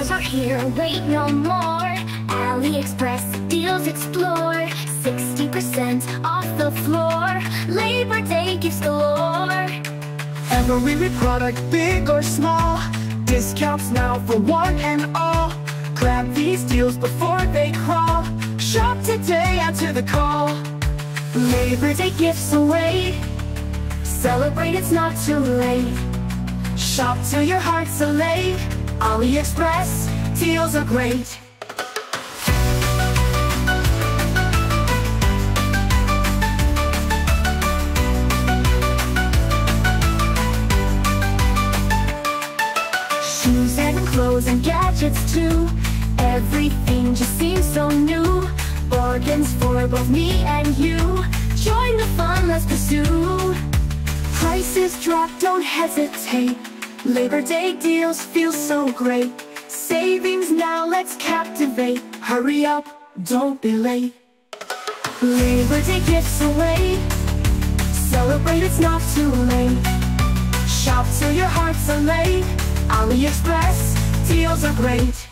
Deals are here, wait no more. AliExpress deals explore. 60% off the floor. Labor Day gifts galore. Every product, big or small. Discounts now for one and all. Grab these deals before they crawl. Shop today, answer the call. Labor Day gifts away. Celebrate, it's not too late. Shop till your heart's elate AliExpress, deals are great Shoes and clothes and gadgets too. Everything just seems so new. Bargains for both me and you. Join the fun, let's pursue. Prices drop, don't hesitate Labor Day deals feel so great. Savings now, let's captivate. Hurry up, don't be late. Labor Day gifts away. Celebrate, it's not too late. Shop till your heart's elate AliExpress, deals are great